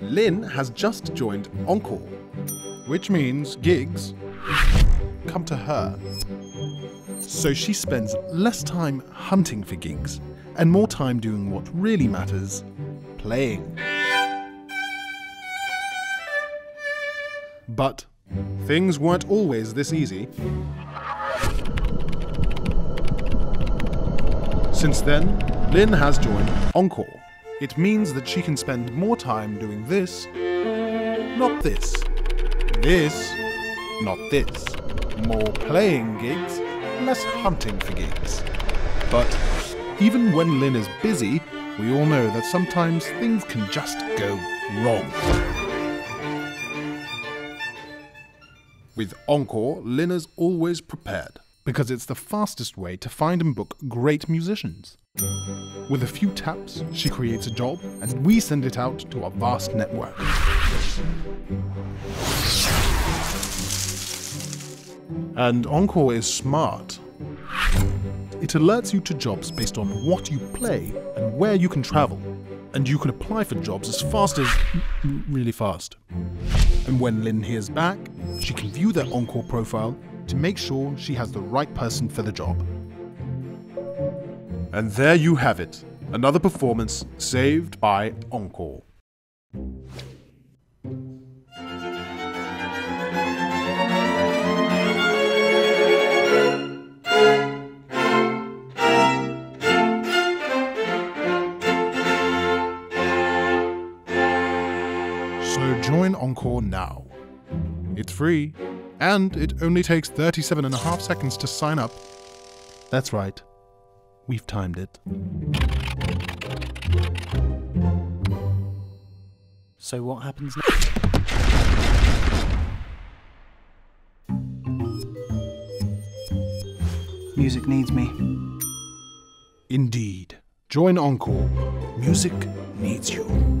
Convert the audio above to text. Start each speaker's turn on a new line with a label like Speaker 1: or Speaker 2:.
Speaker 1: Lien has just joined Encore, which means gigs come to her. So she spends less time hunting for gigs and more time doing what really matters playing. But things weren't always this easy. Since then, Lien has joined Encore. It means that she can spend more time doing this, not this, this, not this. More playing gigs, less hunting for gigs. But even when Lien is busy, we all know that sometimes things can just go wrong. With Encore, Lien is always prepared because it's the fastest way to find and book great musicians. With a few taps, she creates a job and we send it out to a vast network. And Encore is smart. It alerts you to jobs based on what you play and where you can travel. And you can apply for jobs as fast as. really fast. And when Lien hears back, she can view their Encore profile to make sure she has the right person for the job. And there you have it another performance saved by Encore. So join Encore now. It's free, and it only takes 37 and a half seconds to sign up. That's right. We've timed it.
Speaker 2: So what happens next? Music needs me.
Speaker 1: Indeed. Join Encore. Music needs you.